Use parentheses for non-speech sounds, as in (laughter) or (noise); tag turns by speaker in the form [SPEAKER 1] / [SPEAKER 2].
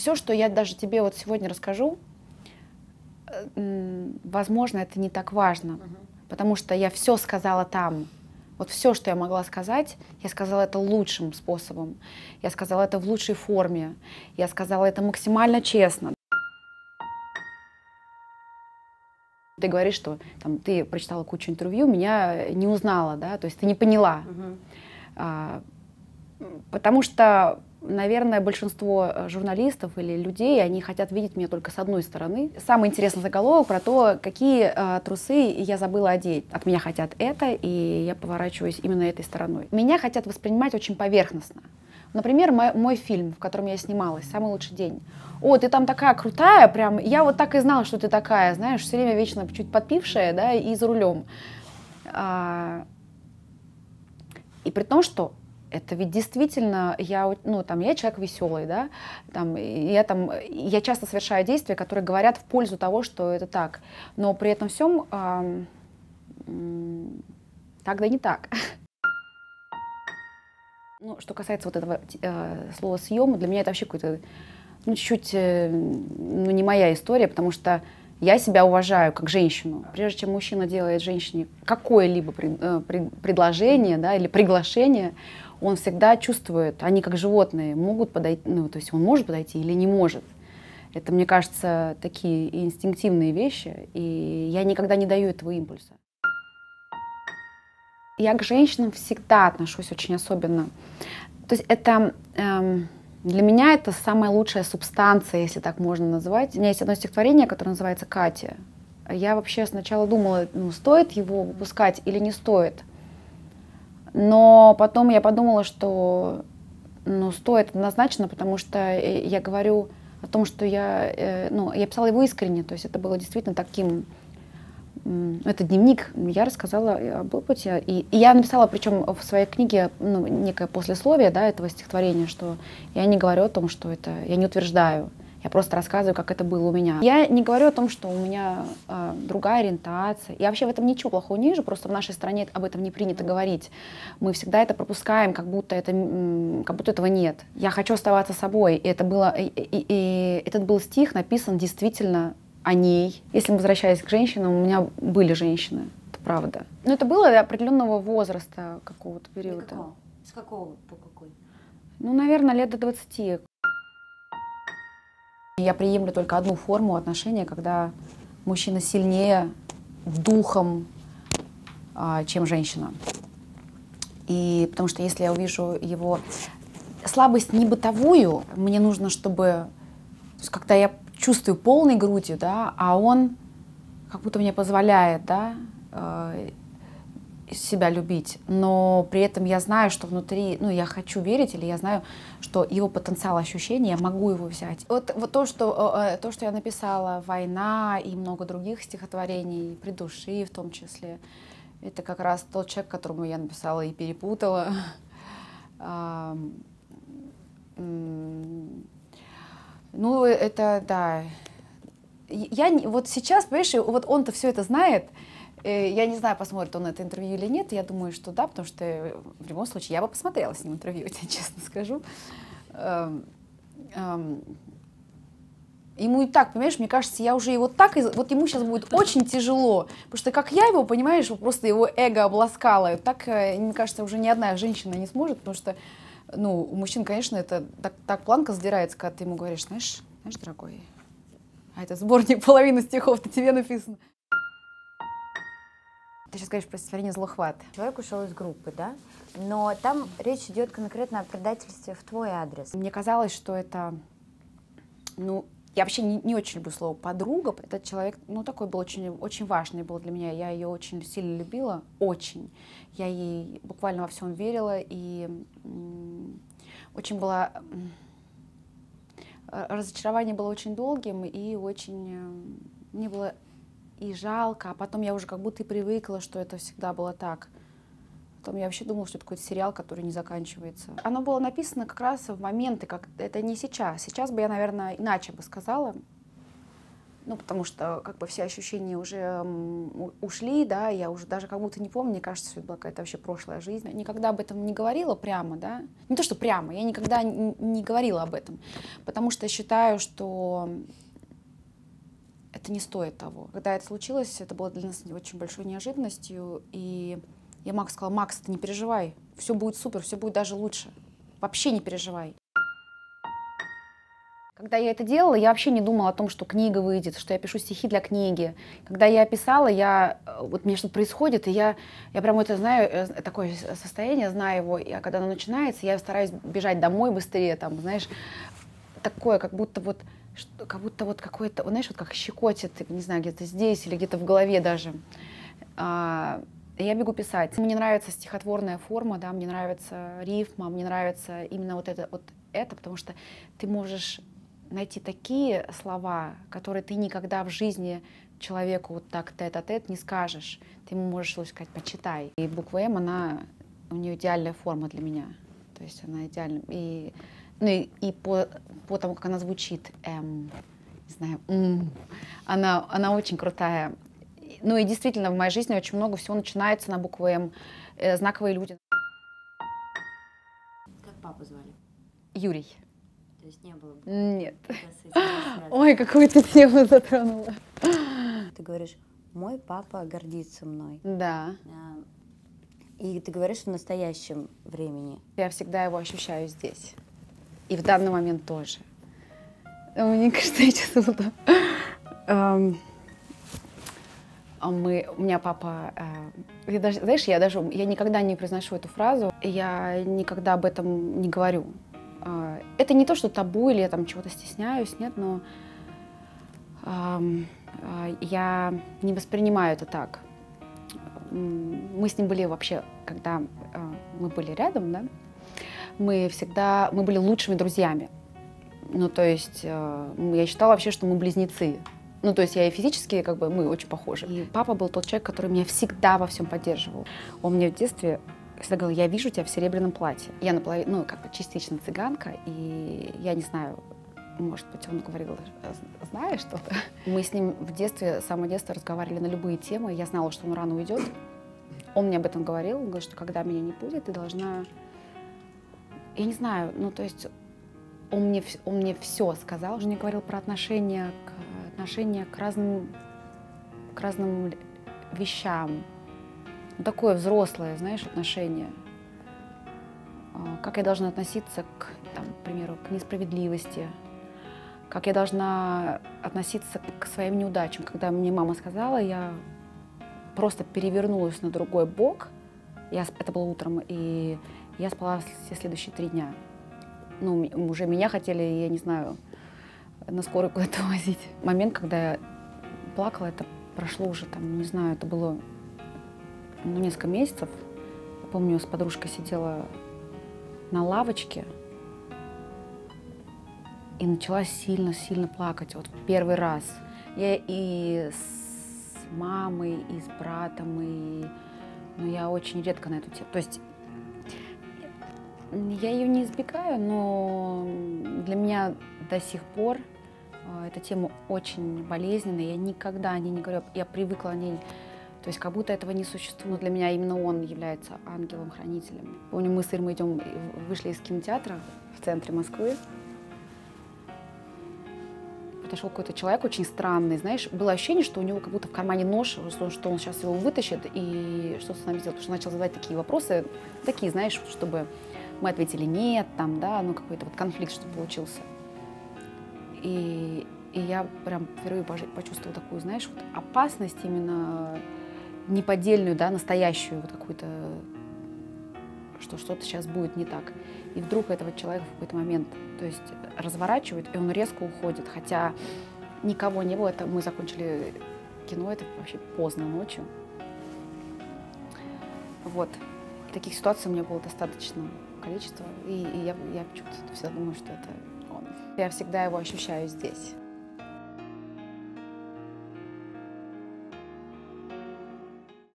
[SPEAKER 1] все, что я даже тебе вот сегодня расскажу, э, возможно, это не так важно, угу. потому что я все сказала там. Вот все, что я могла сказать, я сказала это лучшим способом. Я сказала это в лучшей форме. Я сказала это максимально честно. Ты говоришь, что там, ты прочитала кучу интервью, меня не узнала, да, то есть ты не поняла. Угу. А, потому что наверное, большинство э, журналистов или людей, они хотят видеть меня только с одной стороны. Самый интересный заголовок про то, какие э, трусы я забыла одеть. От меня хотят это, и я поворачиваюсь именно этой стороной. Меня хотят воспринимать очень поверхностно. Например, мой, мой фильм, в котором я снималась, «Самый лучший день». О, ты там такая крутая, прям, я вот так и знала, что ты такая, знаешь, все время вечно чуть подпившая, да, и за рулем. А, и при том, что это ведь действительно я, ну, там, я человек веселый, да, там, я, там, я часто совершаю действия, которые говорят в пользу того, что это так, но при этом всем э, э, так да не так. (laughs) Ну, что касается вот этого э, слова съем, для меня это вообще какой-то, ну, чуть-чуть, э, ну, не моя история, потому что я себя уважаю как женщину. Прежде чем мужчина делает женщине какое-либо пред, э, пред, предложение, да, или приглашение, он всегда чувствует, они как животные могут подойти, ну, то есть он может подойти или не может. Это, мне кажется, такие инстинктивные вещи, и я никогда не даю этого импульса. Я к женщинам всегда отношусь очень особенно. То есть это эм, для меня это самая лучшая субстанция, если так можно назвать. У меня есть одно стихотворение, которое называется «Катя». Я вообще сначала думала, ну, стоит его выпускать или не стоит. Но потом я подумала, что ну, стоит однозначно, потому что э, я говорю о том, что я, э, ну, я писала его искренне, то есть это было действительно таким, это дневник, я рассказала об опыте, и, и я написала, причем в своей книге, ну, некое послесловие, да, этого стихотворения, что я не говорю о том, что это, я не утверждаю, я просто рассказываю, как это было у меня. Я не говорю о том, что у меня э, другая ориентация. Я вообще в этом ничего плохого не вижу, просто в нашей стране об этом не принято говорить. Мы всегда это пропускаем, как будто, это, как будто этого нет. Я хочу оставаться собой. И, это было, и, и, и этот был стих написан действительно о ней. Если мы возвращаясь к женщинам, у меня были женщины, это правда. Но это было до определенного возраста какого-то периода. Какого?
[SPEAKER 2] С какого по какой?
[SPEAKER 1] Ну, наверное, лет до 20. Я приемлю только одну форму отношения, когда мужчина сильнее духом, а, чем женщина. И потому что если я увижу его слабость не бытовую, мне нужно, чтобы когда я чувствую полной грудью, да, а он как будто мне позволяет, да, э, себя любить, но при этом я знаю, что внутри, ну, я хочу верить, или я знаю, что его потенциал ощущения, я могу его взять. Вот, вот то, что, то, что я написала «Война» и много других стихотворений, «При души» в том числе, это как раз тот человек, которому я написала и перепутала. (laughs) Ну, это, да. Я вот сейчас, понимаешь, вот он-то все это знает, я не знаю, посмотрит он это интервью или нет. Я думаю, что да, потому что э, в любом случае я бы посмотрела с ним интервью, (laughs) я честно скажу. Эм, эм, ему и так, понимаешь, мне кажется, я уже его так, вот ему сейчас будет очень тяжело, потому что как я его, понимаешь, просто его эго обласкало, так, э, мне кажется, уже ни одна женщина не сможет, потому что, ну, у мужчин, конечно, это так, так планка задирается, когда ты ему говоришь, знаешь, знаешь, дорогой, а это сборник половины стихов-то тебе написано. Ты сейчас говоришь про стихотворение «Злохват».
[SPEAKER 2] Человек ушел из группы, да? Но там речь идет конкретно о предательстве в твой адрес.
[SPEAKER 1] Мне казалось, что это, ну, я вообще не, не очень люблю слово подруга. Этот человек, ну, такой был очень, очень важный был для меня. Я ее очень сильно любила, очень. Я ей буквально во всем верила и очень была... Разочарование было очень долгим и очень... Э, мне было и жалко, а потом я уже как будто и привыкла, что это всегда было так. Потом я вообще думала, что это какой-то сериал, который не заканчивается. Оно было написано как раз в моменты, как это не сейчас. Сейчас бы я, наверное, иначе бы сказала. ну, потому что как бы все ощущения уже ушли, да, я уже даже как будто не помню, мне кажется, что это была какая-то вообще прошлая жизнь. Никогда об этом не говорила прямо, да, не то, что прямо, я никогда не говорила об этом, потому что считаю, что это не стоит того. Когда это случилось, это было для нас очень большой неожиданностью, и я Макс сказала, Макс, ты не переживай, все будет супер, все будет даже лучше, вообще не переживай. Когда я это делала, я вообще не думала о том, что книга выйдет, что я пишу стихи для книги. Когда я писала, я вот мне что-то происходит, и я, я прям это знаю, э, такое состояние, знаю его, и когда оно начинается, я стараюсь бежать домой быстрее, там, знаешь, такое, как будто вот, как будто вот какое-то, знаешь, вот как щекотит, не знаю, где-то здесь или где-то в голове даже. А, я бегу писать. Мне нравится стихотворная форма, да, мне нравится рифма, мне нравится именно вот это, вот это, потому что ты можешь найти такие слова, которые ты никогда в жизни человеку вот так тет-а-тет не скажешь. Ты ему можешь сказать, почитай. И буква М, она, у нее идеальная форма для меня. То есть она идеальна. И, ну и, и по, по тому, как она звучит, М, не знаю, М, она, она очень крутая. Ну и действительно, в моей жизни очень много всего начинается на букву М. Э, знаковые люди.
[SPEAKER 2] Как папу звали?
[SPEAKER 1] Юрий.
[SPEAKER 2] То есть не было?
[SPEAKER 1] Нет. Ой, какую ты тему затронула.
[SPEAKER 2] Ты говоришь, мой папа гордится мной.
[SPEAKER 1] Да.
[SPEAKER 2] А, и ты говоришь в настоящем времени.
[SPEAKER 1] Я всегда его ощущаю здесь. И в данный момент тоже. Мне кажется, я сейчас буду... Мы, у меня папа, э, я даже, знаешь, я даже, я никогда не произношу эту фразу, я никогда об этом не говорю. А, это не то, что табу или я там чего-то стесняюсь, нет, но а, я не воспринимаю это так. Мы с ним были вообще, когда а, мы были рядом, да, мы всегда, мы были лучшими друзьями. Ну, то есть я считала вообще, что мы близнецы. Ну, то есть я и физически, как бы, мы очень похожи. И папа был тот человек, который меня всегда во всем поддерживал. Он мне в детстве всегда говорил, я вижу тебя в серебряном платье. Я наполовину, ну, как бы частично цыганка, и я не знаю, может быть, он говорил, знаешь что-то. Мы с ним в детстве, с самого детства разговаривали на любые темы. Я знала, что он рано уйдет. Он мне об этом говорил. Он говорит, что когда меня не будет, ты должна... Я не знаю, ну, то есть он мне, он мне все сказал. Он мне говорил про отношения к, отношения к разным, к разным вещам, ну, такое взрослое, знаешь, отношение. А, как я должна относиться к, там, к примеру, к несправедливости, как я должна относиться к своим неудачам. Когда мне мама сказала, я просто перевернулась на другой бок. Я, это было утром, и я спала все следующие три дня. Ну, уже меня хотели, я не знаю, на скорую куда-то (laughs) возить. Момент, когда я плакала, это прошло уже, там, не знаю, это было ну, несколько месяцев. Я помню, с подружкой сидела на лавочке и начала сильно-сильно плакать. Вот первый раз. Я и с мамой, и с братом, и... Но ну, я очень редко на эту тему. То есть я ее не избегаю, но для меня до сих пор э, эта тема очень болезненная. Я никогда о ней не говорю. Я привыкла о ней то есть как будто этого не существует. Для меня именно он является ангелом-хранителем. Помню, мы с Ирмой идем, вышли из кинотеатра в центре Москвы. Подошел какой-то человек очень странный, знаешь, было ощущение, что у него как будто в кармане нож, что он сейчас его вытащит и что-то с нами сделает. Потому что начал задавать такие вопросы, такие, знаешь, чтобы мы ответили нет, там, да, ну какой-то вот конфликт, что получился. И, и я прям впервые почувствовала такую, знаешь, вот опасность именно неподдельную, да, настоящую вот какую-то, что что-то сейчас будет не так. И вдруг этого человека в какой-то момент, то есть разворачивает, и он резко уходит, хотя никого не было, это мы закончили кино, это вообще поздно ночью. Вот. Таких ситуаций у меня было достаточно количество, и, и я, я почему-то всегда думаю, что это он. Я всегда его ощущаю здесь.